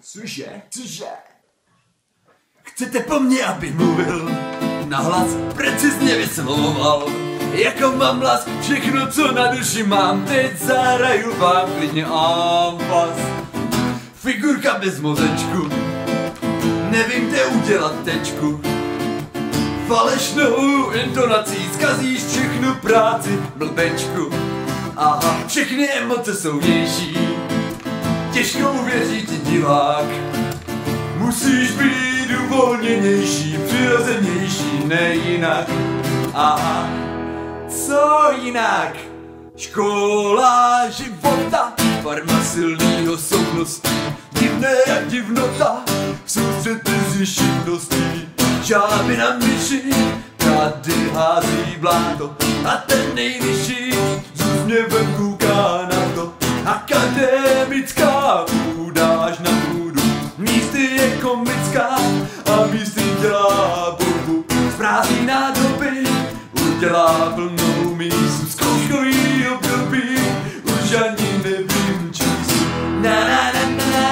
Cože? Cože? Chcete po mně, aby mluvil? Nahlas precizně vyslovoval. Jako mám las, všechno, co na duši mám, teď zahraju vám klidně ampas. Figurka bez mozečku, nevím, kde udělat tečku. Falešnou intonací zkazíš všechnu práci, blbečku. Aha, všechny emoce jsou vnější, těžko uvěří ti divák. Musíš být uvolněnější, přirozenější, ne jinak. Aha, co jinak? Škola života, farma silný osobností, divné jak divnota, soustřed mezi šikovností, žáby na myši, tady hází bláto a ten nejvyšší s úsměvem kouká na to. Akademická půdáš na půdu, místy je komická a místy dělá burbu. Z prázdný nádoby udělá plnou mísu, zkouškový období, už ani nevím čas. Na na na na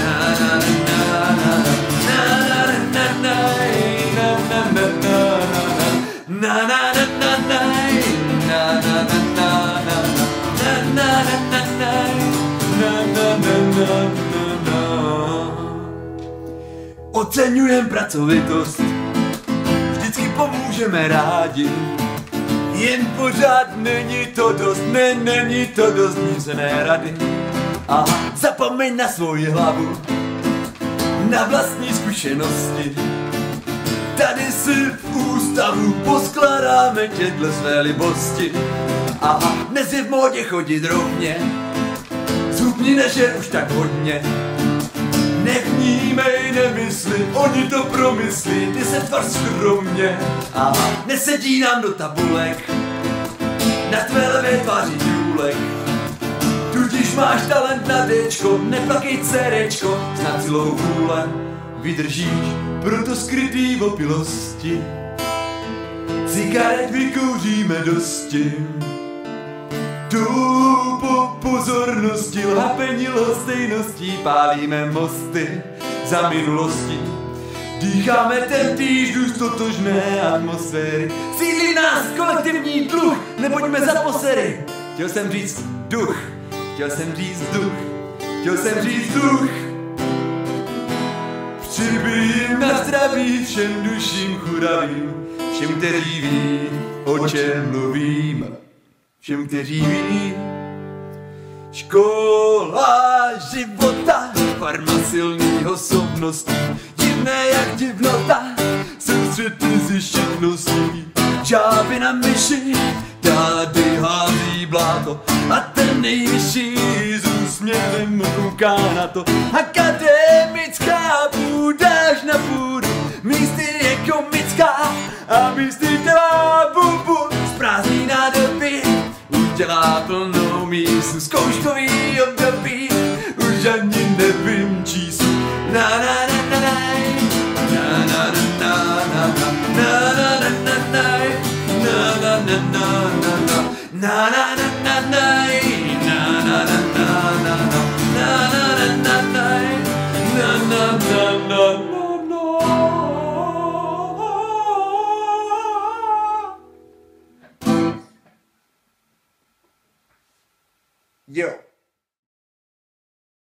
na na na na na na na na na na na na na Oceňujem pracovitost, vždycky pomůžeme rádi. Jen pořád není to dost, ne, není to dost mízené rady. A zapomeň na svoji hlavu, na vlastní zkušenosti. Tady si v ústavu poskládáme tě dle své libosti. A dnes je v módě chodit rovně, zhubni než je už tak hodně. Nevnímej, nemysli, oni to promyslí, ty se tvar skromně. A nesedí nám do tabulek, na tvé levé tváři důlek. Tudíž máš talent na Dčko, neplakej cerečko, snad silou vůle vydržíš, proto skrytý v opilosti. Cigaret vykouříme dosti, tu po pozornosti, lhapení lhostejností pálíme mosty za minulostí. Dýcháme ten týž důst totožné atmosféry. Sídlí nás kolektivní dluh, nebuďme za posery. Chtěl jsem říct duch, chtěl jsem říct duch, chtěl jsem říct duch. Přibijím na zdraví všem duším chudavým, všem, kteří ví, o čem mluvím, všem, kteří ví. Škola života, farma silných osobností, divné jak divnota, soustřed mezi šikovností, žáby na myši, tady hází bláto a ten nejvyšší s úsměvem kouká na to. Akademická půdáš na půdu, místy je komická a místy dělá plnou mísu Zkouškový období Už ani nevím číslu Na na na na na Na na na na na Na na na na na Na na na na na Na na na Yo.